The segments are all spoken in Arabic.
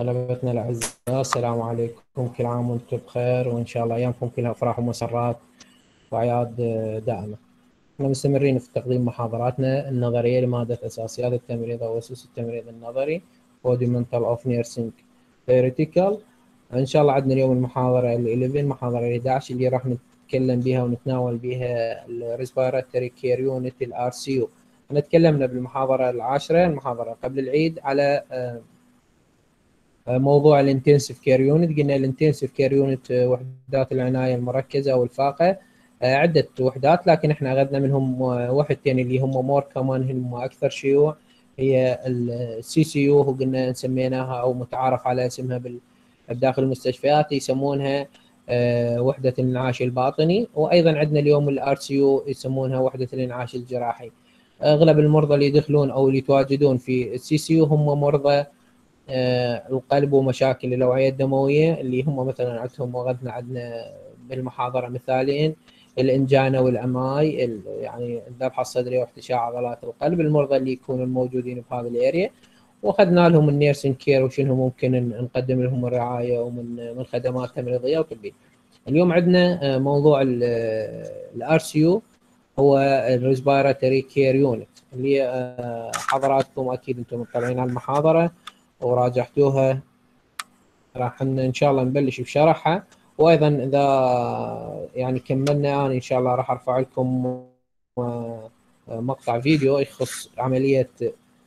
طلبتنا الأعزاء السلام عليكم كل عام وأنتم بخير وإن شاء الله أيامكم كلها أفراح ومسرات وأعياد دائمة. إحنا مستمرين في تقديم محاضراتنا النظرية لمادة أساسيات التمريض أو أسس التمريض النظري Fundamental of Nursing Theoretical. إن شاء الله عندنا اليوم المحاضرة ال 11 محاضرة ال 11 اللي راح نتكلم بها ونتناول بها ال respiratory care unit ال RCU إحنا تكلمنا بالمحاضرة العاشرة المحاضرة قبل العيد على موضوع ال intensive care unit. قلنا ال intensive care unit وحدات العناية المركزة والفاقه عدة وحدات لكن إحنا أخذنا منهم وحدتين اللي هم more common هم أكثر شيوع. هي ال CCU وقلنا سميناها أو متعارف على اسمها داخل المستشفيات يسمونها وحدة الانعاش الباطني. وأيضا عندنا اليوم ال RCU يسمونها وحدة الانعاش الجراحي. أغلب المرضى اللي يدخلون أو اللي يتواجدون في ال CCU هم مرضى القلب ومشاكل الأوعية الدموية اللي هم مثلا عندهم وأخذنا عندنا بالمحاضرة مثالين ال angina وال MI يعني الذبحه الصدريه واحتشاء عضلات القلب المرضى اللي يكونوا موجودين بهذه ال area وأخذنا لهم ال nursing care وشنو ممكن نقدم لهم الرعاية ومن من خدمات تمريضيه وطبية. اليوم عندنا موضوع ال RCU هو ال respiratory care unit اللي حضراتكم أكيد أنتم مطلعين على المحاضره وراجعتوها راح ان شاء الله نبلش بشرحها. وأيضا إذا يعني كملنا أنا إن شاء الله راح أرفع لكم مقطع فيديو يخص عملية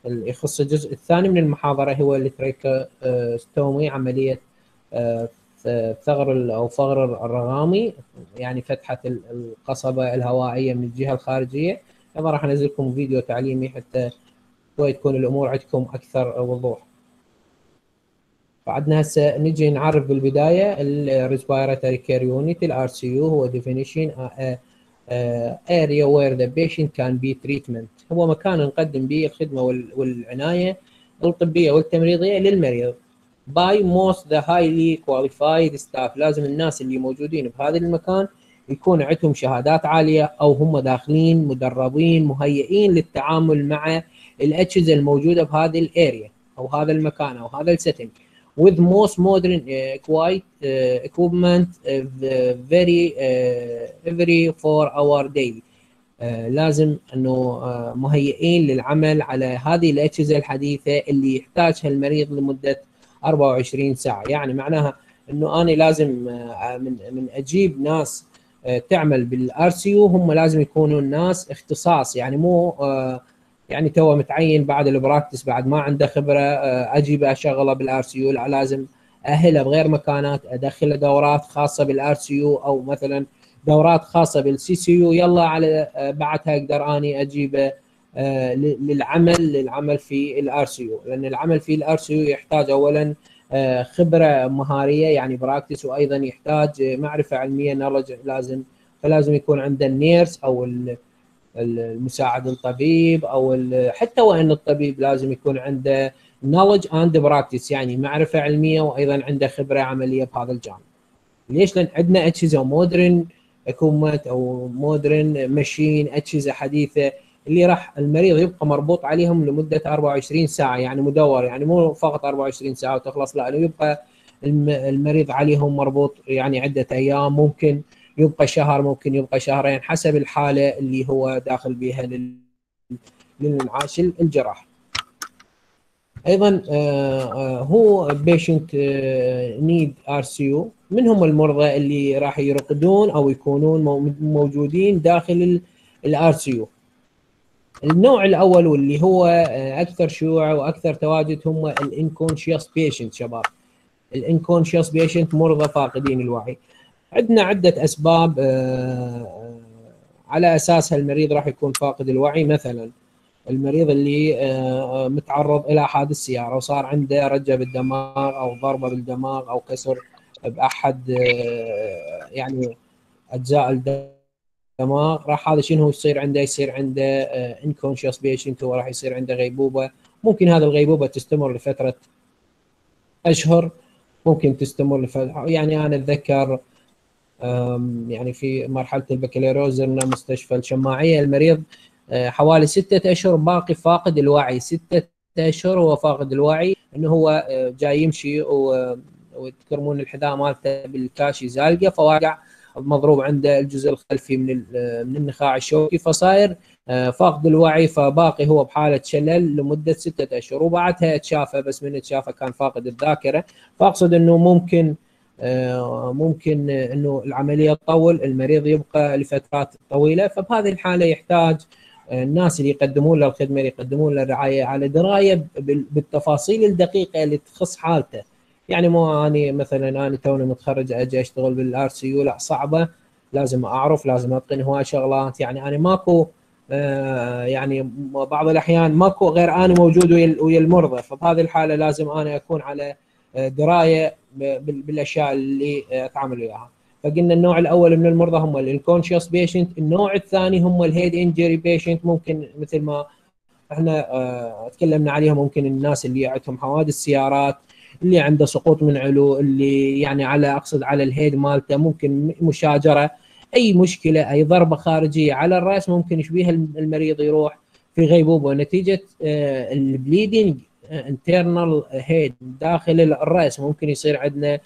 يخص الجزء الثاني من المحاضرة هو التريكوستومي عملية ثغر أو فغر الرغامي يعني فتحة القصبة الهوائية من الجهة الخارجية. أيضا راح انزل لكم فيديو تعليمي حتى تكون الأمور عندكم أكثر وضوح. بعدنا هسه نجي نعرف بالبداية ال respiratory care unit ال RCU هو definition area where the patient can be treatment هو مكان نقدم به الخدمة والعناية الطبية والتمريضية للمريض. by most the highly qualified staff لازم الناس اللي موجودين بهذا المكان يكون عندهم شهادات عالية أو هم داخلين مدربين مهيئين للتعامل مع الاجهزه الموجودة بهذه ال area أو هذا المكان أو هذا ال setting with most modern uh, quite uh, equipment uh, very uh, every four hour daily uh, لازم إنه uh, مهيئين للعمل على هذه الأجهزة الحديثة اللي يحتاجها المريض لمدة 24 ساعة. يعني معناها إنه أنا لازم uh, من من أجيب ناس uh, تعمل بال RCU. هم لازم يكونوا الناس اختصاص. يعني مو يعني تو متعين بعد ال practice بعد ما عنده خبرة اجيبه أشغله بال RCU لا لازم أهله بغير مكانات ادخله دورات خاصة بال RCU أو مثلا دورات خاصة بال CCU يلا على بعدها أقدر أني أجيبه للعمل للعمل في ال RCU لأن العمل في ال RCU يحتاج اولا خبرة مهارية يعني practice وأيضا يحتاج معرفة علمية knowledge لازم فلازم يكون عنده ال nurse أو المساعد الطبيب أو حتى وان الطبيب لازم يكون عنده knowledge and practice يعني معرفة علمية وأيضا عنده خبرة عملية بهذا الجانب. ليش؟ لأن عندنا أجهزة modern equipment أو modern machine أجهزة حديثة اللي راح المريض يبقى مربوط عليهم لمدة 24 ساعة يعني مدور يعني مو فقط 24 ساعة وتخلص لا يبقى المريض عليهم مربوط يعني عدة أيام ممكن يبقى شهر ممكن يبقى شهرين حسب الحالة اللي هو داخل بها للانعاش الجراحي. أيضا هو patient need RCU من هم المرضى اللي راح يرقدون أو يكونون موجودين داخل ال RCU. النوع الأول واللي هو أكثر شيوع وأكثر تواجد هم ال unconscious patient شباب. ال unconscious patient مرضى فاقدين الوعي. عندنا عدة أسباب على أساسها المريض راح يكون فاقد الوعي. مثلا المريض اللي متعرض إلى حادث سيارة وصار عنده رجة بالدماغ أو ضربة بالدماغ أو كسر بأحد يعني أجزاء الدماغ راح هذا شنو يصير عنده يصير عنده unconscious patient وراح يصير عنده غيبوبة. ممكن هذه الغيبوبة تستمر لفترة أشهر ممكن تستمر لفترة يعني أنا أتذكر يعني في مرحلة البكالوريوس زرنا مستشفى الشماعية المريض حوالي ستة أشهر باقي فاقد الوعي. ستة أشهر هو فاقد الوعي إنه هو جاي يمشي وتكرمون الحذاء مالته بالكاشي زالقه فواقع مضروب عنده الجزء الخلفي من من النخاع الشوكي فصاير آه، فاقد الوعي فباقي هو بحالة شلل لمدة ستة أشهر. وبعدها تشافى بس من تشافى كان فاقد الذاكرة. فأقصد إنه ممكن آه، ممكن إنه العملية تطول المريض يبقى لفترات طويلة فبهذه الحالة يحتاج آه، الناس اللي يقدمون له الخدمة اللي يقدمون له الرعاية على دراية بالتفاصيل الدقيقة اللي تخص حالته. يعني مو أني مثلا أنا توني متخرج أجي أشتغل بال RCU لا صعبة. لازم أعرف لازم أتقن هواي شغلات. يعني أنا ماكو آه يعني بعض الأحيان ماكو غير أنا موجود ويا المرضى. فبهذه الحالة لازم أنا أكون على آه، دراية بالأشياء اللي أتعامل وياها. فقلنا النوع الأول من المرضى هم ال unconscious patient النوع الثاني هم ال head injury patient ممكن مثل ما إحنا آه تكلمنا عليهم ممكن الناس اللي عندهم حوادث سيارات اللي عنده سقوط من علو اللي يعني على أقصد على ال head مالته ممكن مشاجرة أي مشكلة أي ضربة خارجية على الرأس ممكن يسببها المريض يروح في غيبوبة نتيجة آه، ال bleeding internal head داخل الرأس. ممكن يصير عندنا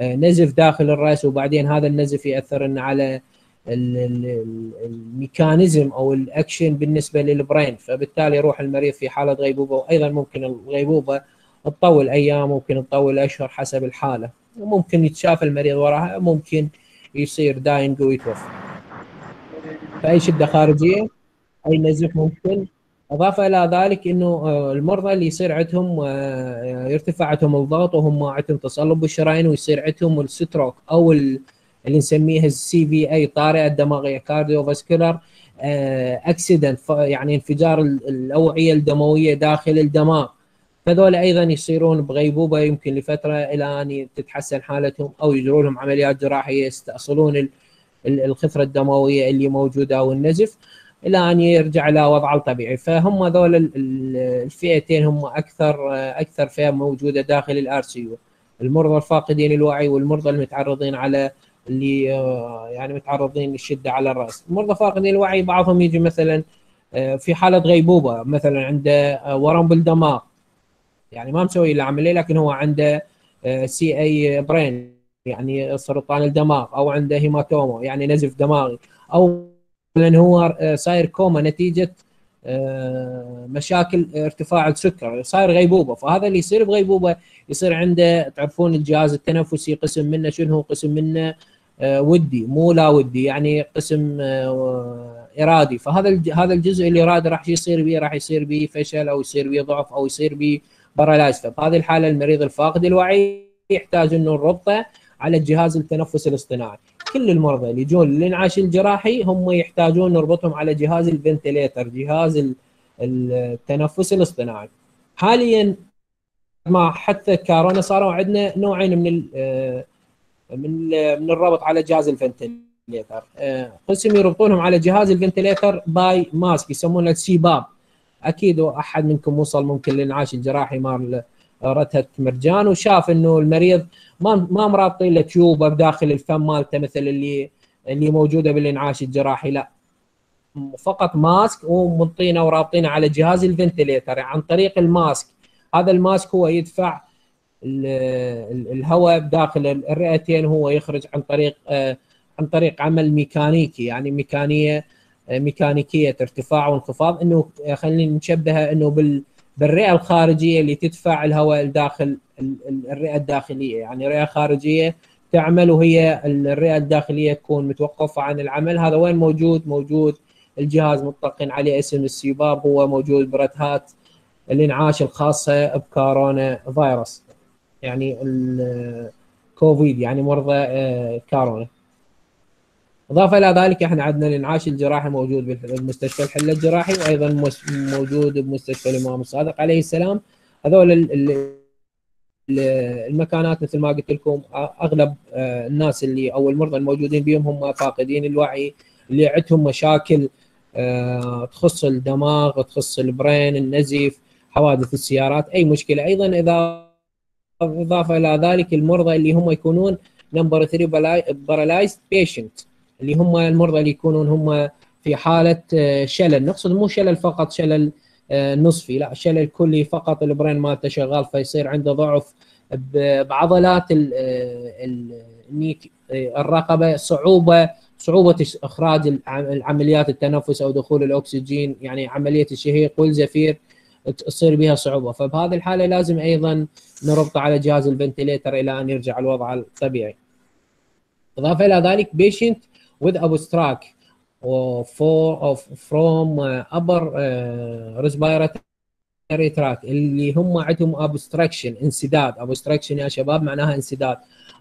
آه، نزف داخل الرأس وبعدين هذا النزف يأثر على ال mechanism أو الأكشن بالنسبة لل brain فبالتالي يروح المريض في حالة غيبوبة وأيضا ممكن الغيبوبة تطول أيام ممكن تطول أشهر حسب الحالة. وممكن يتشافى المريض وراها ممكن يصير dying ويتوفى. فأي شدة خارجية أي نزف ممكن اضافه إلى ذلك إنه آه، المرضى اللي يصير عندهم آه، يرتفع عندهم الضغط وهم عندهم تصلب بالشرايين ويصير عندهم ال stroke أو اللي نسميها ال CVA الطارئه الدماغية cardiovascular accident يعني انفجار الأوعية الدموية داخل الدماغ. فذول أيضا يصيرون بغيبوبة يمكن لفترة إلى أن تتحسن حالتهم أو يجروا لهم عمليات جراحية يستأصلون الخثره الدموية اللي موجودة أو النزف. إلى أن يرجع إلى وضعه الطبيعي. فهم ذول الفئتين هم أكثر أكثر فئة موجودة داخل ال RCU المرضى الفاقدين الوعي والمرضى المتعرضين على اللي يعني متعرضين للشدة على الرأس. المرضى فاقدين الوعي بعضهم يجي مثلا في حالة غيبوبة مثلا عنده ورم بالدماغ. يعني ما مسوي له عملية لكن هو عنده CA brain يعني سرطان الدماغ أو عنده hematoma يعني نزف دماغي أو لأن هو صاير كوما نتيجة آه، مشاكل ارتفاع السكر. صاير غيبوبة. فهذا اللي يصير بغيبوبة يصير عنده تعرفون الجهاز التنفسي قسم منه شنو؟ قسم منه آه، ودي. مو لا ودي يعني قسم آه، إرادي. فهذا هذا الجزء الارادي راح يصير به راح يصير به فشل أو يصير به ضعف أو يصير به paralyze فبهذه الحالة المريض الفاقد الوعي يحتاج إنه نربطه على الجهاز التنفس الاصطناعي. كل المرضى اللي يجون للانعاش الجراحي هم يحتاجون نربطهم على جهاز ال ventilator جهاز التنفس الاصطناعي. حاليا مع حتى كورونا صاروا عندنا نوعين من من من الربط على جهاز ال ventilator قسم يربطونهم على جهاز ال ventilator by mask يسمونه ال CPAP أكيد أحد منكم وصل ممكن للانعاش الجراحي مال ردهة مرجان وشاف إنه المريض ما ما مرابطين له tube ه بداخل الفم مالته مثل اللي اللي موجودة بالإنعاش الجراحي لا. فقط mask ومنطينه ورابطينه على جهاز ال ventilator. عن طريق ال mask هذا ال mask هو يدفع الهواء داخل الرئتين هو يخرج عن طريق آه، عن طريق عمل ميكانيكي يعني ميكانيكية آه، ميكانيكية ارتفاع وانخفاض. إنه خلينا نشبهها إنه بال بالرئة الخارجية اللي تدفع الهواء داخل الرئة الداخلية. يعني رئة خارجية تعمل وهي الرئة الداخلية تكون متوقفة عن العمل. هذا وين موجود؟ موجود الجهاز مطلقين عليه اسم السيباب. هو موجود برتهات الانعاش الخاصة بكورونا فيروس. يعني الكوفيد يعني مرضى آه، كورونا. إضافة إلى ذلك إحنا عندنا الانعاش الجراحي موجود بمستشفى الحلة الجراحي وأيضا موجود بمستشفى الإمام الصادق عليه السلام. هذول المكانات مثل ما قلت لكم أغلب آه، الناس اللي أو المرضى الموجودين بهم هم فاقدين الوعي اللي عندهم مشاكل آه، تخص الدماغ تخص ال brain النزيف حوادث السيارات أي مشكلة. أيضا إذا إضافة إلى ذلك المرضى اللي هم يكونون number 3 paralyzed patient اللي هم المرضى اللي يكونون هم في حالة آه، شلل. نقصد مو شلل فقط شلل نصفي. لا شلل كلي فقط. ال brain مالته شغال فيصير عنده ضعف بعضلات الرقبة صعوبة صعوبة إخراج العمليات التنفس أو دخول الأكسجين. يعني عملية الشهيق والزفير تصير بها صعوبة. فبهذه الحالة لازم أيضا نربطه على جهاز الفنتليتر إلى أن يرجع الوضع الطبيعي. إضافة إلى ذلك patient with obstruct or from upper respiratory tract اللي هم عندهم obstruction انسداد. Obstruction يا شباب؟ معناها انسداد.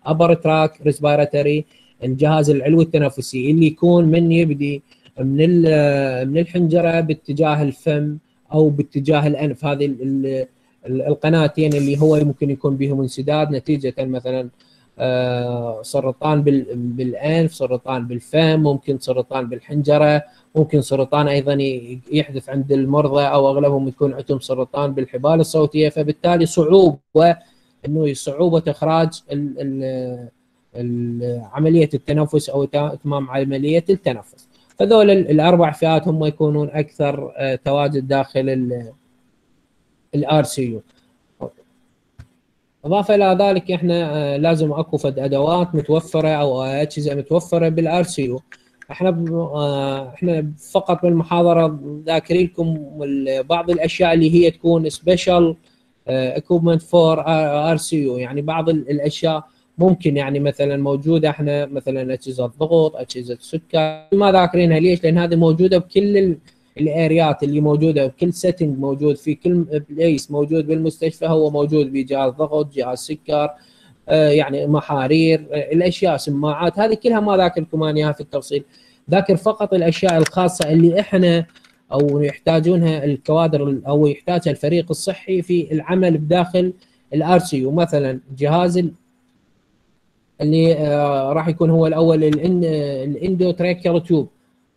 Upper tract respiratory الجهاز العلوي التنفسي اللي يكون من يبدي من من الحنجرة باتجاه الفم أو باتجاه الأنف. هذه القناتين اللي هو ممكن يكون بهم انسداد نتيجة مثلا سرطان بالأنف سرطان بالفم ممكن سرطان بالحنجرة ممكن سرطان أيضا يحدث عند المرضى أو أغلبهم يكون عندهم سرطان بالحبال الصوتية. فبالتالي صعوبة إنه صعوبة إخراج عملية التنفس أو اتمام عملية التنفس. فذول الأربع فئات هم يكونون أكثر آه، تواجد داخل ال RCU. اضافه إلى ذلك إحنا آه، لازم أكو فد أدوات متوفرة أو أجهزة متوفرة بال RCU إحنا آه، إحنا فقط بالمحاضرة ذاكرين لكم بعض الأشياء اللي هي تكون special equipment for RCU. يعني بعض الأشياء ممكن يعني مثلا موجودة إحنا مثلا أجهزة ضغط أجهزة سكر ما ذاكرينها. ليش؟ لأن هذه موجودة بكل ال area ات اللي موجودة بكل setting موجود في كل place موجود بالمستشفى هو موجود بجهاز ضغط جهاز سكر آه يعني محارير آه الأشياء سماعات هذه كلها ما ذاكركم أنا اياها في التفصيل. ذاكر فقط الأشياء الخاصة اللي إحنا أو يحتاجونها الكوادر أو يحتاجها الفريق الصحي في العمل بداخل ال RCU مثلا جهاز اللي آه راح يكون هو الأول ال endotracheal tube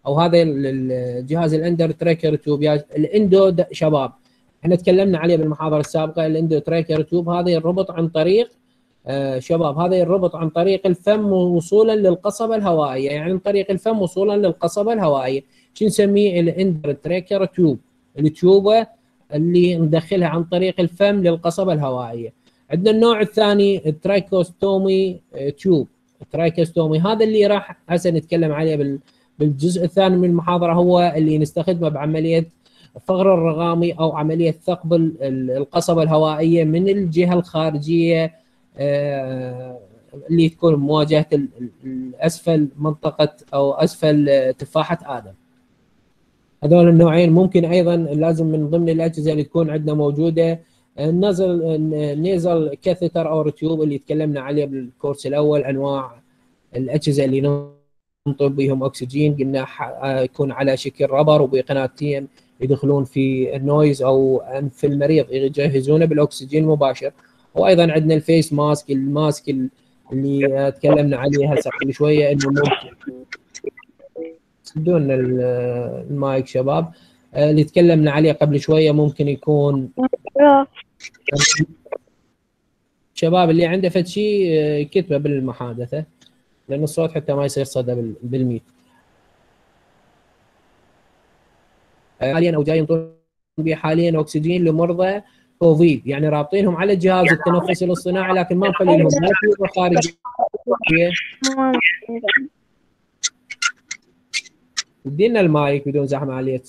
أو هذا الجهاز ال endotracheal tube ال endo شباب إحنا تكلمنا عليه بالمحاضرة السابقة ال endotracheal tube هذا يربط عن طريق آه شباب هذا يربط عن طريق الفم وصولا للقصبة الهوائية. يعني عن طريق الفم وصولا للقصبة الهوائية. شو نسميه؟ ال endotracheal tube ال tube ه اللي ندخلها عن طريق الفم للقصبة الهوائية. عندنا النوع الثاني ال tracheostomy tube ال tracheostomy هذا اللي راح هسه نتكلم عليه بالجزء الثاني من المحاضرة هو اللي نستخدمه بعملية الثغر الرغامي أو عملية ثقب القصبة الهوائية من الجهة الخارجية آه، اللي تكون مواجهة اسفل منطقة أو أسفل تفاحة آدم. هذول النوعين ممكن أيضا لازم من ضمن الأجهزة اللي تكون عندنا موجودة ال nasal ال nasal catheter أو tube اللي تكلمنا عليه بالكورس الأول أنواع الأجهزة اللي ننطي بهم أكسجين قلنا يكون على شكل rubber وبقناتين يدخلون في ال nose أو انف المريض يجهزونه بالأكسجين المباشر وأيضا عندنا ال face mask ال mask اللي تكلمنا عليه هسه قبل شوية إنه ممكن سدون المايك شباب. اللي تكلمنا عليه قبل شوية ممكن يكون شباب اللي عنده فد شيء يكتبه بالمحادثة. لأن الصوت حتى ما يصير صدى بال Meet. حاليا أو جاي ينطون به حاليا أكسجين لمرضى كوفيد. يعني رابطينهم على الجهاز التنفسي الاصطناعي لكن ما مخلينهم. لا خارج ادينا المايك بدون زحمة عليك.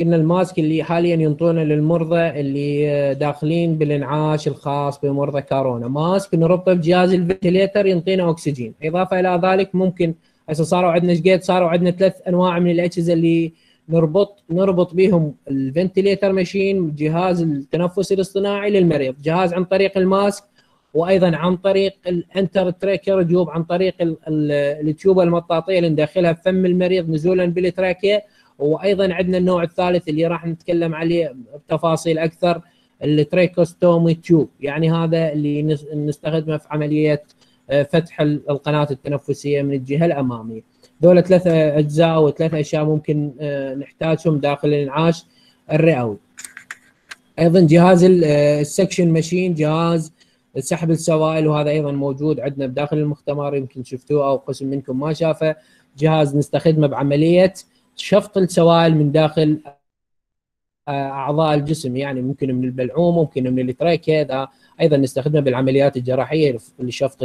قلنا ال mask اللي حاليا ينطونه للمرضى اللي داخلين بالإنعاش الخاص بمرضى كورونا. mask نربطه بجهاز ال ventilator ينطينا أكسجين. إضافة إلى ذلك ممكن هسه صاروا عندنا إيش صاروا عندنا ثلاث أنواع من الأجهزة اللي نربط نربط بهم ال ventilator machine جهاز التنفس الاصطناعي للمريض. جهاز عن طريق ال mask وأيضا عن طريق ال endotracheal tube عن طريق ال tube المطاطية اللي ندخلها بفم المريض نزولا بال trachea وأيضا عندنا النوع الثالث اللي راح نتكلم عليه بتفاصيل أكثر ال tracheostomy tube يعني هذا اللي نستخدمه في عملية آه، فتح القناة التنفسية من الجهة الأمامية. دولة ثلاثة أجزاء وثلاثة أشياء ممكن آه، نحتاجهم داخل الإنعاش الرئوي. أيضا جهاز السكشن ماشين جهاز سحب السوائل وهذا أيضا موجود عندنا بداخل المختبر يمكن شفتوه أو قسم منكم ما شافه. جهاز نستخدمه بعملية شفط السوائل من داخل أعضاء الجسم يعني ممكن من البلعوم ممكن من التراكيا أيضا نستخدمه بالعمليات الجراحية لشفط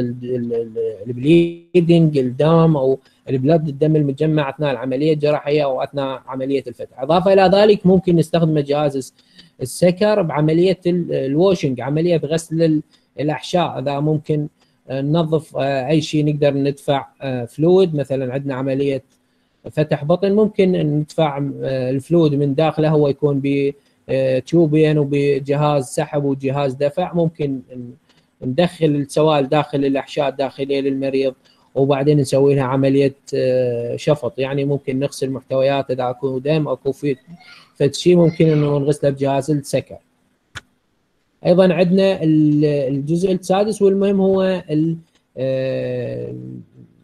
ال bleeding الدم أو ال blood الدم المجمع أثناء العملية الجراحية أو أثناء عملية الفتح. أضافة إلى ذلك ممكن نستخدم جهاز ال sucker بعملية ال washing عملية غسل الأحشاء. إذا ممكن ننظف أي شيء نقدر ندفع fluid مثلا عندنا عملية فتح بطن ممكن ندفع ال fluid من داخله هو يكون بتيوبين وبجهاز سحب وجهاز دفع ممكن ندخل السوائل داخل الأحشاء الداخلية للمريض وبعدين نسوي لها عملية شفط يعني ممكن نغسل محتويات إذا أكو دم أكو في شيء ممكن إنه نغسله بجهاز ال sucker. أيضا عندنا الجزء السادس والمهم هو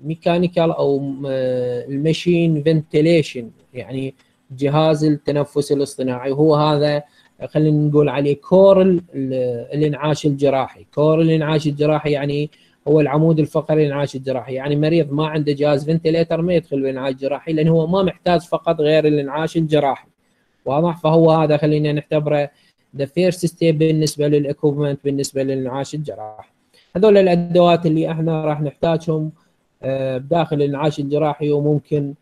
ال mechanical أو ال machine ventilation يعني جهاز التنفس الاصطناعي. وهو هذا خلينا نقول عليه core الإنعاش الجراحي. core الإنعاش الجراحي يعني هو العمود الفقري للإنعاش الجراحي. يعني مريض ما عنده جهاز ventilator ما يدخل بالإنعاش الجراحي لأن هو ما محتاج فقط غير الإنعاش الجراحي. واضح؟ فهو هذا خلينا نعتبره the first step بالنسبة لل equipment بالنسبة للإنعاش الجراحي. هذول الأدوات اللي إحنا راح نحتاجهم بداخل الانعاش الجراحي وممكن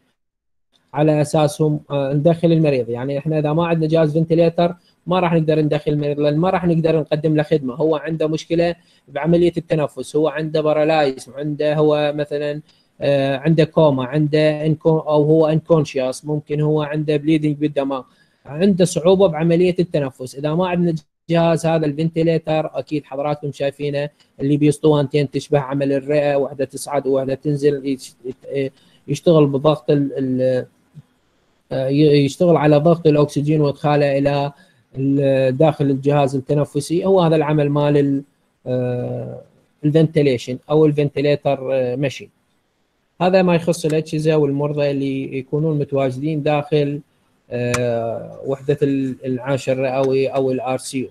على أساسهم ندخل المريض. يعني إحنا إذا ما عندنا جهاز ventilator ما راح نقدر ندخل المريض لأن ما راح نقدر نقدم له خدمة. هو عنده مشكلة بعملية التنفس. هو عنده paralyze عنده هو مثلا عنده كوما عنده unco أو هو unconscious ممكن هو عنده bleeding بالدماغ. عنده صعوبة بعملية التنفس. إذا ما عندنا جهاز هذا ال ventilator أكيد حضراتكم شايفينه اللي بيه اسطوانتين تشبه عمل الرئة واحدة تصعد وواحده تنزل يشتغل بضغط يشتغل على ضغط الأكسجين وإدخاله إلى داخل الجهاز التنفسي هو هذا العمل مال ال ventilation أو ال ventilator machine هذا ما يخص الأجهزة والمرضى اللي يكونون متواجدين داخل وحدة الانعاش الرئوي أو ال RC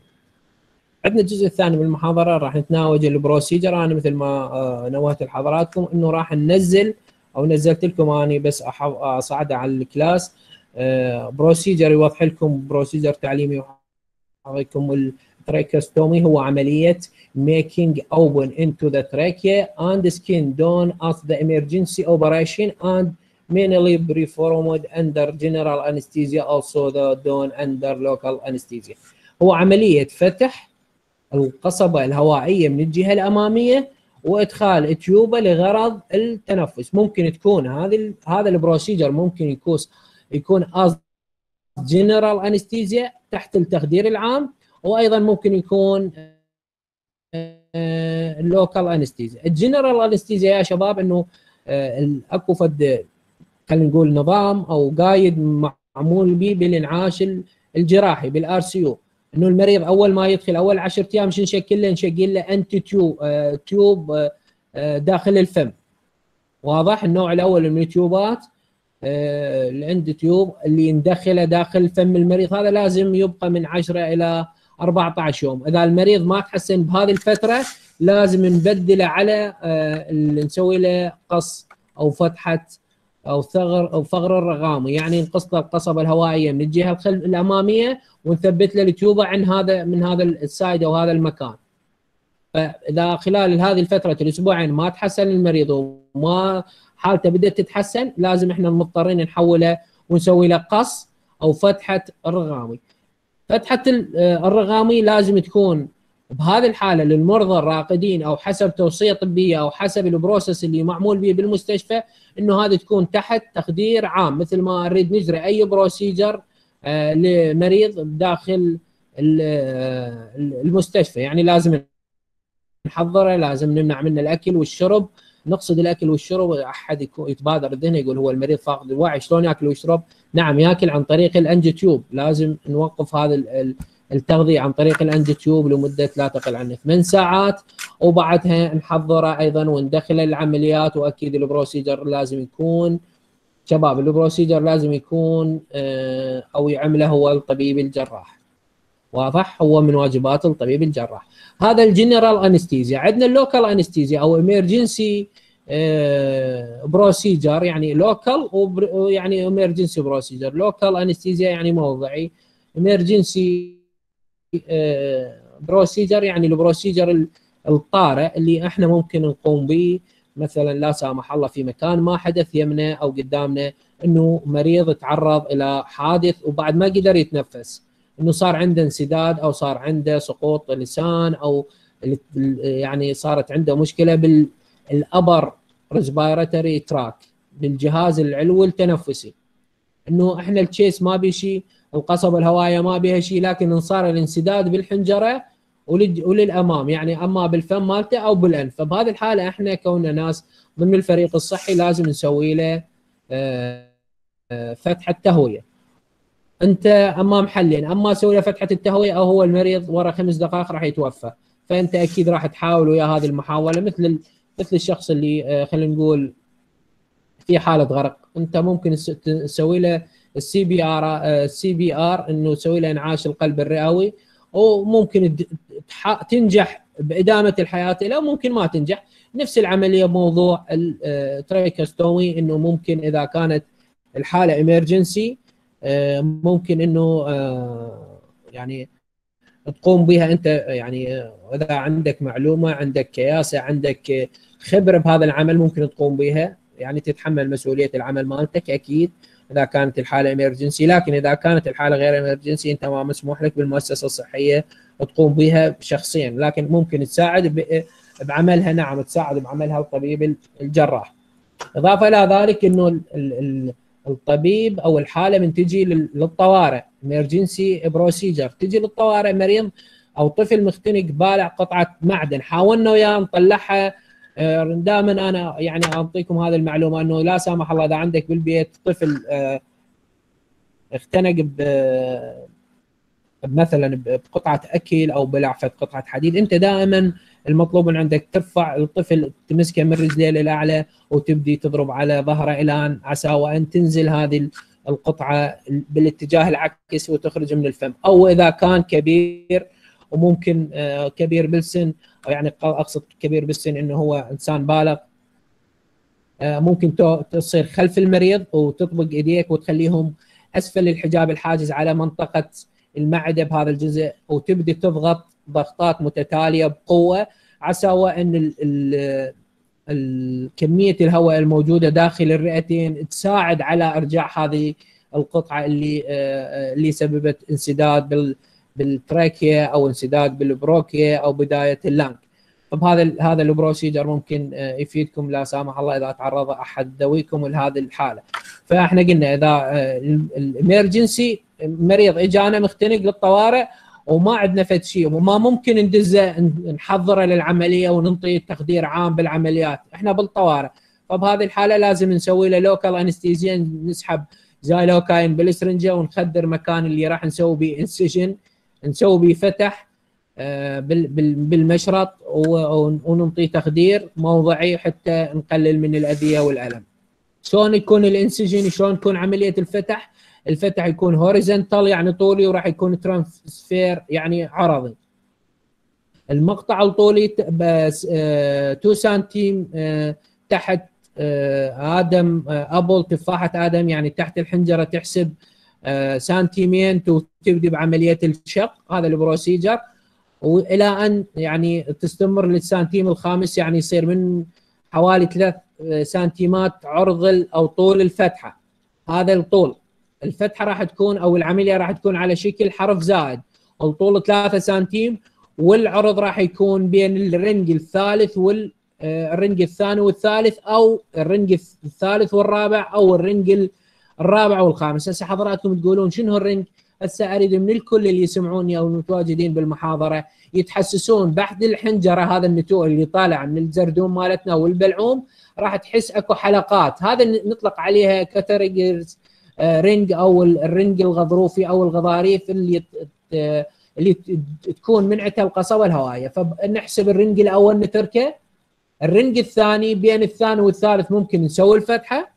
عندنا الجزء الثاني من المحاضرة راح نتناول ال procedure. أنا مثل ما نوهت لحضراتكم إنه راح ننزل أو نزلت لكم أني بس اصعد على ال class. procedure يوضح لكم procedure تعليمي يوضح ال tracheostomy هو عملية making open into the trachea and skin. Done as the emergency operation and mainly performed under general anesthesia also done under local anesthesia. هو عملية فتح القصبة الهوائية من الجهة الأمامية وإدخال تيوبه لغرض التنفس. ممكن تكون هذه هذا ال procedure ممكن يكون يكون as general anesthesia تحت التخدير العام وأيضا ممكن يكون ال local anesthesia ال general anesthesia يا شباب إنه أكو فد خلينا نقول نظام أو guide معمول به بالإنعاش الجراحي بال RCU. إنه المريض أول ما يدخل أول 10 أيام شو نشكل له؟ نشكل له ET tube tube داخل الفم. واضح؟ النوع الأول من التيوبات اللي عنده tube اللي ندخله داخل فم المريض. هذا لازم يبقى من 10 إلى 14 يوم. إذا المريض ما تحسن بهذه الفترة لازم نبدله على نسوي له قص أو فتحة أو ثغر أو ثغر الرغامي يعني نقص له القصبة الهوائية من الجهه الأمامية ونثبت له التيوبه عن هذا من هذا ال side أو هذا المكان. فإذا خلال هذه الفترة الأسبوعين ما تحسن المريض وما حالته بدأت تتحسن لازم إحنا مضطرين نحوله ونسوي له قص أو فتحة الرغامي. فتحة الرغامي لازم تكون بهذه الحالة للمرضى الراقدين أو حسب توصية طبية أو حسب process اللي معمول به بالمستشفى إنه هذه تكون تحت تخدير عام مثل ما نريد نجري أي procedure لمريض داخل المستشفى. يعني لازم نحضره لازم نمنع منه الأكل والشرب. نقصد الأكل والشرب أحد يتبادر الذهن يقول هو المريض فاقد الوعي شلون ياكل ويشرب؟ نعم ياكل عن طريق ال NG tube لازم نوقف هذا التغذية عن طريق ال NG tube لمدة لا تقل عن 8 ساعات وبعدها نحضره أيضا وندخله العمليات وأكيد ال procedure لازم يكون شباب ال procedure لازم يكون أو يعمله هو الطبيب الجراح. واضح؟ هو من واجبات الطبيب الجراح. هذا ال general anesthesia. عندنا ال local anesthesia أو emergency procedure يعني local ويعني emergency procedure. local anesthesia يعني موضعي. emergency procedure يعني ال procedure الطارئ اللي إحنا ممكن نقوم به مثلا لا سامح الله في مكان ما حدث يمنا أو قدامنا إنه مريض تعرض إلى حادث وبعد ما قدر يتنفس. إنه صار عنده انسداد أو صار عنده سقوط لسان أو يعني صارت عنده مشكلة بال upper respiratory tract بالجهاز العلوي التنفسي. إنه إحنا التشيس ما بي شيء القصبه الهوائيه ما بها شيء لكن صار الانسداد بالحنجرة وللأمام يعني أما بالفم مالته أو بالأنف. فبهذه الحالة إحنا كوننا ناس ضمن الفريق الصحي لازم نسوي له آه، آه، فتحه تهويه أنت امام حلين أما تسوي له فتحة التهوية أو هو المريض ورا خمس دقائق راح يتوفى. فأنت أكيد راح تحاول ويا هذه المحاولة مثل مثل الشخص اللي آه، خلينا نقول في حالة غرق. أنت ممكن تسوي له ال CPR ال CPR إنه تسوي له إنعاش القلب الرئوي وممكن تنجح بادامه الحياة له ممكن ما تنجح. نفس العملية موضوع التريكستومي إنه ممكن إذا كانت الحالة امرجنسي آه، ممكن إنه آه، يعني تقوم بها أنت يعني إذا عندك معلومة عندك كياسة عندك خبرة بهذا العمل ممكن تقوم بها. يعني تتحمل مسؤولية العمل مالتك أكيد إذا كانت الحالة امرجنسي لكن إذا كانت الحالة غير امرجنسي أنت ما مسموح لك بالمؤسسة الصحية تقوم بها شخصيا. لكن ممكن تساعد بعملها نعم تساعد بعملها الطبيب الجراح. إضافة إلى ذلك إنه الطبيب أو الحالة من تجي للطوارئ. امرجنسي بروسيجر تجي للطوارئ مريض أو طفل مختنق بالع قطعة معدن حاولنا وياه نطلعها دائما أنا يعني أعطيكم هذه المعلومة إنه لا سامح الله إذا عندك بالبيت طفل آه، اختنق مثلا بقطعة اكل أو بلعفة قطعة حديد أنت دائما المطلوب من عندك ترفع الطفل تمسكه من رجليه للأعلى وتبدي تضرب على ظهره إلى أن عسى وأن تنزل هذه القطعة بالاتجاه العكس وتخرج من الفم. أو إذا كان كبير وممكن آه، كبير بالسن يعني أقصد كبير بالسن إنه هو إنسان بالغ. آه، ممكن تصير خلف المريض وتطبق إيديك وتخليهم أسفل الحجاب الحاجز على منطقة المعدة بهذا الجزء وتبدي تضغط ضغطات متتالية بقوة عسى وان كمية الهواء الموجودة داخل الرئتين تساعد على إرجاع هذه القطعة اللي آه، اللي سببت انسداد بال بالتراكيا أو انسداد بالبروكيا أو بداية اللانك. فبهذا هذا ال procedure ممكن آه، يفيدكم؟ لا سامح الله إذا تعرض أحد ذويكم لهذه الحالة. فإحنا قلنا إذا آه، ال emergency مريض إجانا مختنق للطوارئ وما عندنا فد شيء وما ممكن ندزه نحضره للعملية وننطي تخدير عام بالعمليات. إحنا بالطوارئ. فبهذه الحالة لازم نسوي له local anesthesia نسحب xylocaine بالسرنجة ونخدر مكان اللي راح نسوي به incision نسوي به فتح آه، بالمشرط وننطي تخدير موضعي حتى نقلل من الأذية والألم. شلون يكون ال incision شلون تكون عملية الفتح؟ الفتح يكون horizontal يعني طولي وراح يكون transverse يعني عرضي. المقطع الطولي بس 2 آه، سنتيم آه، تحت Adam apple تفاحة آدم يعني تحت الحنجرة تحسب آه، سنتيمين وتبدي بعملية الشق هذا ال procedure. وإلى أن يعني تستمر للسنتيم الخامس يعني يصير من حوالي ثلاث سنتيمات عرض أو طول الفتحة. هذا الطول الفتحة راح تكون أو العملية راح تكون على شكل حرف زائد. الطول 3 سنتيم والعرض راح يكون بين ال ring الثالث وال ring آه، الثاني والثالث أو ال ring الثالث والرابع أو ال ring الرابع والخامس. هسه حضراتكم تقولون شنو ال ring هسه أريد من الكل اللي يسمعوني أو المتواجدين بالمحاضرة يتحسسون بعد الحنجرة هذا النتوء اللي طالع من الزردوم مالتنا والبلعوم راح تحس أكو حلقات. هذا نطلق عليها cartilage ring أو ال ring الغضروفي أو الغضاريف اللي اللي تكون من عدها القصبه الهوائيه فنحسب ال ring الأول نتركه. ال ring الثاني بين الثاني والثالث ممكن نسوي الفتحة.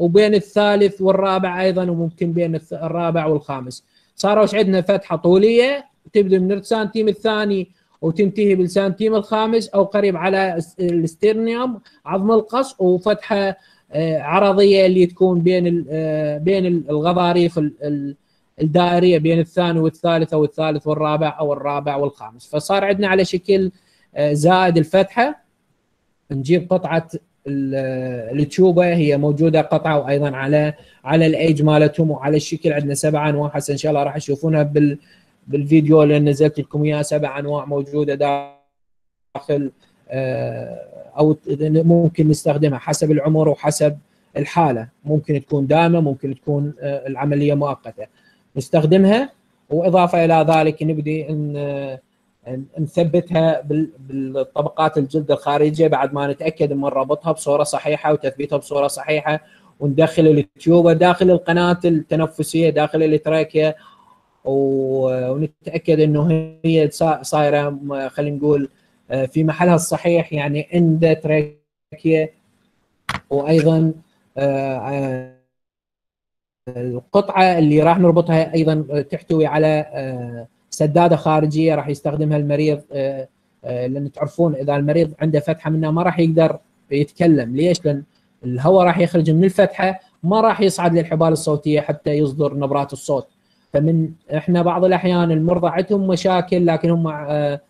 وبين الثالث والرابع أيضا وممكن بين الرابع والخامس. صار شو عندنا؟ فتحة طولية تبدأ من السنتيم الثاني وتنتهي بالسنتيم الخامس أو قريب على ال sternum عظم القص وفتحة آه، عرضية اللي تكون بين آه، بين الغضاريف الدائرية بين الثاني والثالث أو الثالث والرابع أو الرابع والخامس. فصار عندنا على شكل آه، زائد الفتحة. نجيب قطعة التشوبه هي موجودة قطعة وأيضا على على الإيج مالتهم وعلى الشكل عندنا سبع أنواع. حسن إن شاء الله راح تشوفونها بال بالفيديو اللي نزلت لكم اياه سبع أنواع موجودة داخل أو ممكن نستخدمها حسب العمر وحسب الحالة. ممكن تكون دائمة ممكن تكون آه، العملية مؤقتة. نستخدمها وإضافة إلى ذلك نبدي إن نثبتها بالطبقات الجلد الخارجية بعد ما نتأكد من ربطها بصورة صحيحة وتثبيتها بصورة صحيحة وندخل التيوبه داخل القناة التنفسية داخل التراكيا ونتأكد إنه هي صايرة خلينا نقول آه، في محلها الصحيح يعني عند تراكيا. وأيضا آه، آه، القطعة اللي راح نربطها أيضا تحتوي على سدادة خارجية راح يستخدمها المريض لأن تعرفون إذا المريض عنده فتحة منها ما راح يقدر يتكلم ليش؟ لأن الهواء راح يخرج من الفتحة ما راح يصعد للحبال الصوتية حتى يصدر نبرات الصوت فمن إحنا بعض الأحيان المرضى عندهم مشاكل لكن هم آه،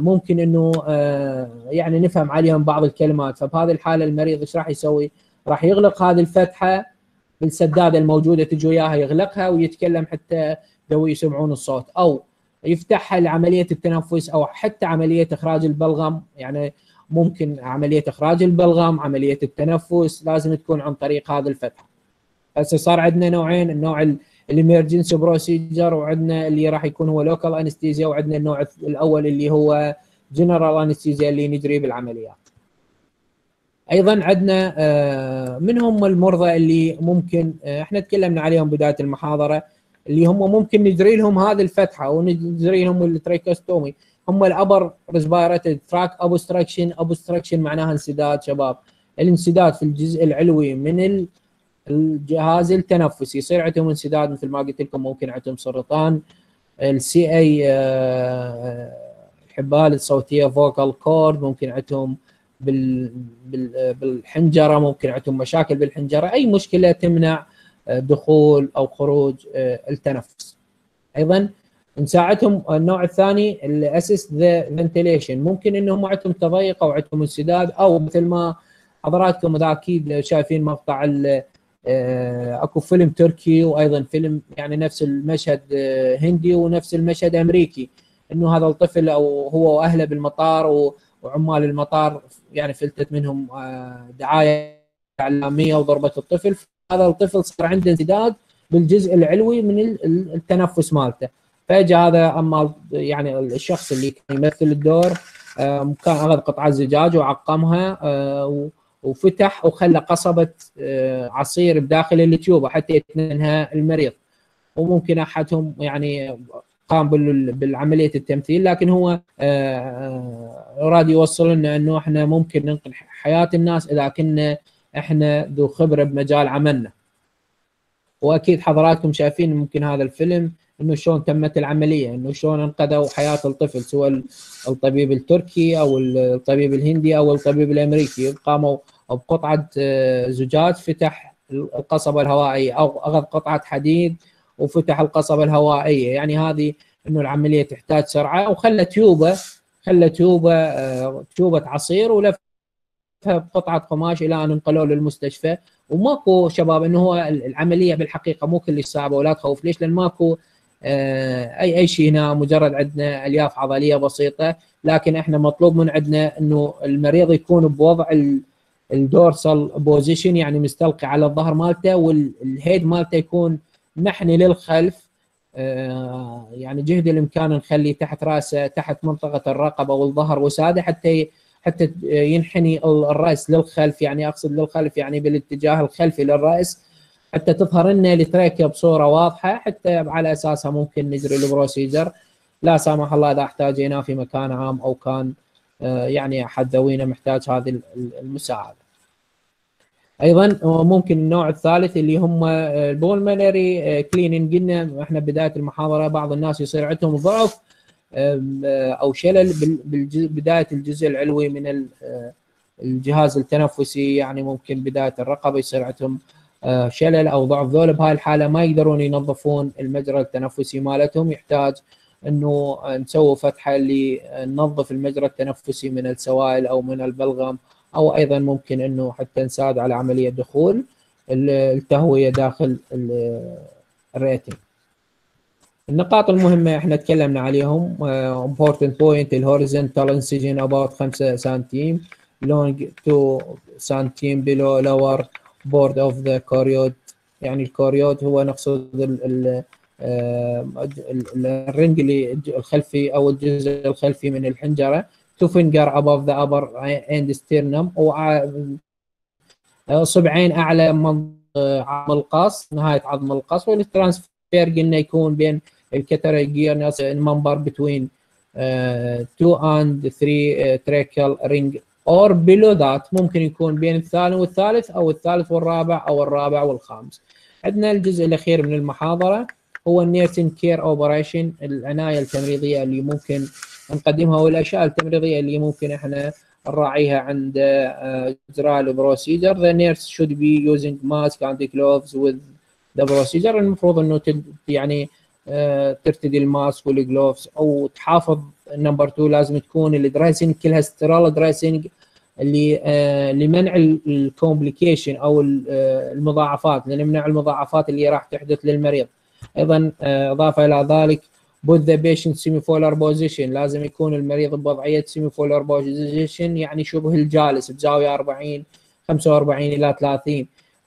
ممكن إنه آه، يعني نفهم عليهم بعض الكلمات فبهذه الحالة المريض إيش راح يسوي؟ راح يغلق هذه الفتحة بالسدادة الموجودة تجي وياها يغلقها ويتكلم حتى ذوي يسمعون الصوت أو يفتحها لعملية التنفس أو حتى عملية إخراج البلغم. يعني ممكن عملية إخراج البلغم عملية التنفس لازم تكون عن طريق هذه الفتحة. هسه صار عندنا نوعين النوع ال emergency procedure وعندنا اللي راح يكون هو local anesthesia وعندنا النوع الأول اللي هو general anesthesia اللي نجري بالعمليات. أيضا عندنا آه، من هم المرضى اللي ممكن آه، إحنا تكلمنا عليهم بداية المحاضرة. اللي هم ممكن نجري لهم هذه الفتحة ونجري لهم ال tracheostomy. هم ال upper respiratory tract obstruction obstruction معناها انسداد شباب. الانسداد في الجزء العلوي من الجهاز التنفسي يصير عندهم انسداد مثل ما قلت لكم ممكن عندهم سرطان. ال CA الحبال الصوتية vocal cord ممكن عندهم بالحنجرة ممكن عندهم مشاكل بالحنجرة. أي مشكلة تمنع آه، دخول أو خروج آه، التنفس. أيضا نساعدهم النوع الثاني ال assist the ventilation ممكن إنهم عندهم تضيق أو عندهم انسداد أو مثل ما حضراتكم إذا أكيد شايفين مقطع آه، أكو فيلم تركي وأيضا فيلم يعني نفس المشهد آه، هندي ونفس المشهد أمريكي. إنه هذا الطفل أو هو وأهله بالمطار وعمال المطار يعني فلتت منهم دعاية إعلامية وضربت الطفل. هذا الطفل صار عنده انسداد بالجزء العلوي من التنفس مالته. فاجى هذا أما يعني الشخص اللي كان يمثل الدور كان أخذ قطعة زجاج وعقمها وفتح وخلى قصبة آه، عصير بداخل التيوب حتى يتمنها المريض. وممكن أحدهم يعني قام بالعملية التمثيل لكن هو آه، آه، أراد يوصل لنا إنه إحنا ممكن ننقذ حياة الناس اذا كنا إحنا ذو خبرة بمجال عملنا. وأكيد حضراتكم شايفين ممكن هذا الفيلم إنه شلون تمت العملية إنه شلون انقذوا حياة الطفل سواء الطبيب التركي أو الطبيب الهندي أو الطبيب الأمريكي. قاموا بقطعة آه، زجاج فتح القصبة الهوائية أو أخذ قطعة حديد وفتح القصبة الهوائية. يعني هذه إنه العملية تحتاج سرعة وخلى تيوبه خلى تيوبه آه، تيوبه عصير ولف بقطعه قماش إلى أن انقلوه للمستشفى. وماكو شباب إنه هو العملية بالحقيقة مو كلش صعبة ولا تخوف. ليش؟ لأن ماكو آه، اي أي شيء هنا مجرد عندنا ألياف عضلية بسيطة. لكن إحنا مطلوب من عندنا إنه المريض يكون بوضع ال dorsal position يعني مستلقي على الظهر مالته وال head مالته يكون محني للخلف. آه، يعني جهد الإمكان نخليه تحت رأسه تحت منطقة الرقبة والظهر وساده حتى حتى ينحني الرأس للخلف يعني أقصد للخلف يعني بالاتجاه الخلفي للرأس حتى تظهر لنا التراكيا بصورة واضحة حتى على أساسها ممكن نجري البروسيجر. لا سامح الله إذا احتاجيناه في مكان عام أو كان آه، يعني أحد ذوينا محتاج هذه المساعدة. أيضا ممكن النوع الثالث اللي هم البولمنري كليننج قلنا إحنا بداية المحاضرة بعض الناس يصير عندهم ضعف. أو شلل بداية الجزء العلوي من الجهاز التنفسي يعني ممكن بداية الرقبة يصير عندهم شلل أو ضعف ذول بهاي الحالة ما يقدرون ينظفون المجرى التنفسي مالتهم يحتاج إنه نسوي فتحة اللي ننظف المجرى التنفسي من السوائل أو من البلغم أو أيضا ممكن إنه حتى نساعد على عملية دخول التهوية داخل الرئتين. النقاط المهمة إحنا تكلمنا عليهم important point ال horizontal incision about 5 سنتيم long 2 سنتيم below lower border of the cricoid يعني ال cricoid هو نقصد ال ال ring اللي الخلفي أو الجزء الخلفي من الحنجرة two finger above the upper end sternum. صبعين أعلى من عظم القص نهاية عظم القص وال transverse قلنا يكون بين ال cartilage number between 2 and 3 tracheal ring or below that ممكن يكون بين الثاني والثالث أو الثالث والرابع أو الرابع والخامس. عندنا الجزء الأخير من المحاضرة هو ال nursing care operation العناية التمريضية اللي ممكن نقدمها والأشياء التمريضية اللي ممكن إحنا نراعيها عند اجراء ال procedure the nurse should be using mask and gloves with the procedure. المفروض إنه يعني ترتدي ال mask وال gloves أو تحافظ number 2 لازم تكون ال dressing كلها sterile dressing اللي لمنع ال complication أو المضاعفات لنمنع المضاعفات اللي راح تحدث للمريض. أيضا إضافة إلى ذلك put the patient semipolar position لازم يكون المريض بوضعية semipolar position يعني شبه الجالس بزاوية 40 45 إلى 30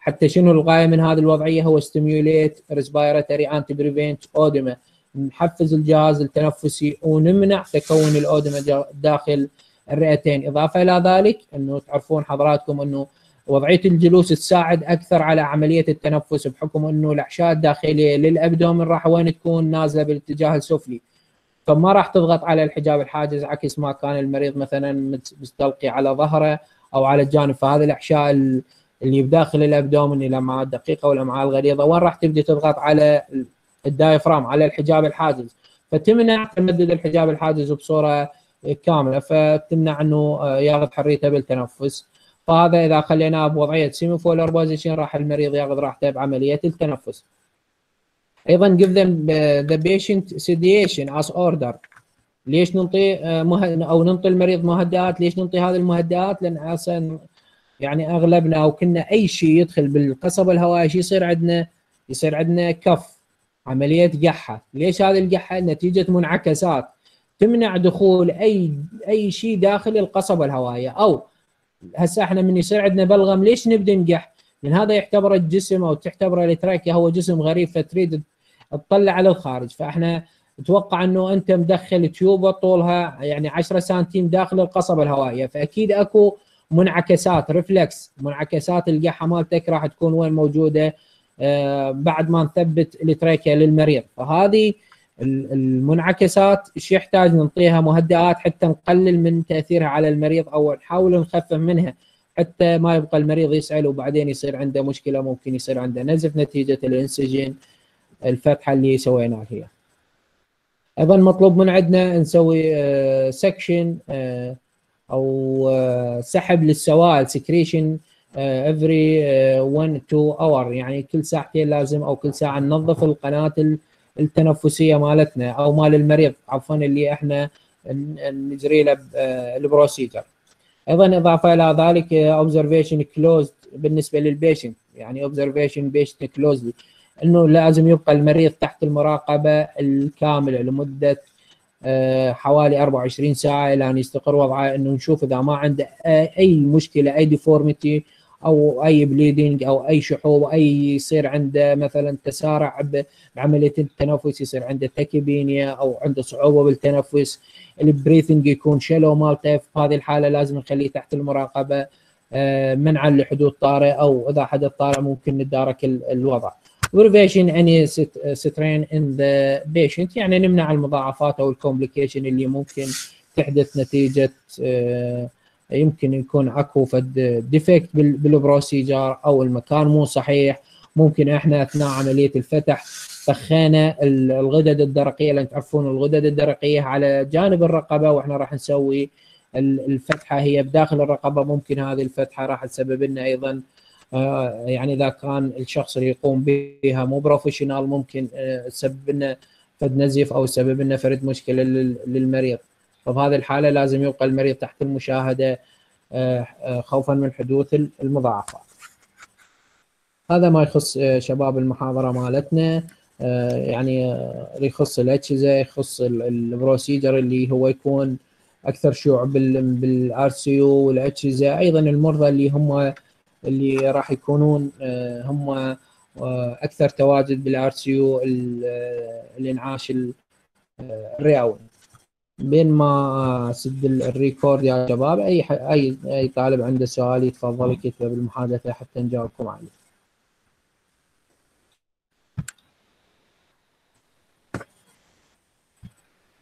حتى شنو الغاية من هذه الوضعية؟ هو stimulate respiratory anti prevent edema نحفز الجهاز التنفسي ونمنع تكون الاودما داخل الرئتين. إضافة إلى ذلك إنه تعرفون حضراتكم إنه وضعية الجلوس تساعد أكثر على عملية التنفس بحكم إنه الاحشاء الداخلية للابدومن راح وين تكون نازلة بالاتجاه السفلي. فما راح تضغط على الحجاب الحاجز عكس ما كان المريض مثلا مستلقي على ظهره أو على الجانب فهذه الاحشاء اللي بداخل ال abdomen الامعاء الدقيقة والامعاء الغليظه وين راح تبدي تضغط على ال diaphragm على الحجاب الحاجز فتمنع تمدد الحجاب الحاجز بصورة كاملة فتمنع أنه ياخذ حريته بالتنفس. فهذا إذا خليناه بوضعية semi Fowler position راح المريض ياخذ راحته بعملية التنفس. أيضا give them the patient sedation as order. ليش ننطي أو ننطي المريض مهدئات؟ ليش ننطي هذه المهدئات؟ لأن أصلا يعني أغلبنا أو كنا أي شيء يدخل بالقصبه الهوائيه شو يصير عندنا؟ يصير عندنا كف عمليه قحة، ليش هذه القحة؟ نتيجة منعكسات تمنع دخول أي أي شيء داخل القصبه الهوائيه أو هسه إحنا من يصير عندنا بلغم ليش نبدأ نقح؟ لأن هذا يعتبر الجسم أو تعتبره ال trachea هو جسم غريب فتريد تطلع على الخارج فإحنا أتوقع إنه أنت مدخل تيوبه طولها يعني 10 سنتيم داخل القصبه الهوائيه فأكيد أكو منعكسات reflex منعكسات القحة مالتك راح تكون وين موجودة آه بعد ما نثبت ال trachea للمريض فهذه المنعكسات إيش يحتاج نعطيها مهدئات حتى نقلل من تأثيرها على المريض أو نحاول نخفف منها حتى ما يبقى المريض يسعل وبعدين يصير عنده مشكلة ممكن يصير عنده نزف نتيجة ال incision الفتحة اللي سويناها هي. أيضا مطلوب من عندنا نسوي suction أو سحب للسوائل secretion every 1 2 hour يعني كل ساعتين لازم أو كل ساعة ننظف القناة التنفسية مالتنا أو مال المريض عفوا اللي إحنا نجري له ال procedure. أيضا إضافة إلى ذلك observation closed بالنسبة لل patient. يعني observation patient closely إنه لازم يبقى المريض تحت المراقبة الكاملة لمدة حوالي 24 ساعة إلى أن يستقر وضعه إنه نشوف إذا ما عنده أي مشكلة أي deformity أو أي bleeding أو أي شحوب أي يصير عنده مثلا تسارع بعملية التنفس يصير عنده tachypnea أو عنده صعوبة بالتنفس ال breathing يكون shallow مالته في هذه الحالة لازم نخليه تحت المراقبة منعا لحدوث طارئ أو إذا حدث طارئ ممكن نتدارك الوضع. prevention any strain in the patient يعني نمنع المضاعفات أو ال complication اللي ممكن تحدث نتيجة يمكن يكون اكو فد defect بال procedure أو المكان مو صحيح. ممكن إحنا أثناء عملية الفتح فخينا الغدد الدرقية لأن تعرفون الغدد الدرقية على جانب الرقبة وإحنا راح نسوي الفتحة هي بداخل الرقبة. ممكن هذه الفتحة راح تسبب لنا أيضا آه، يعني إذا كان الشخص اللي يقوم بها مو بروفيشنال ممكن آه، تسبب لنا فد نزيف أو تسبب لنا فرد مشكلة للمريض. ففي هذه الحالة لازم يبقى المريض تحت المشاهدة آه، خوفا من حدوث المضاعفات. هذا ما يخص شباب المحاضرة مالتنا. يعني يخص الأجهزة يخص ال procedure اللي هو يكون أكثر شيوع بال RCU والأجهزة. أيضا المرضى اللي هم اللي راح يكونون آه، هم آه، أكثر تواجد بال RCU الانعاش الرئوي. بين ما اسد الريكورد يا شباب أي أي أي طالب عنده سؤال يتفضل يكتبه بالمحادثة حتى نجاوبكم عليه.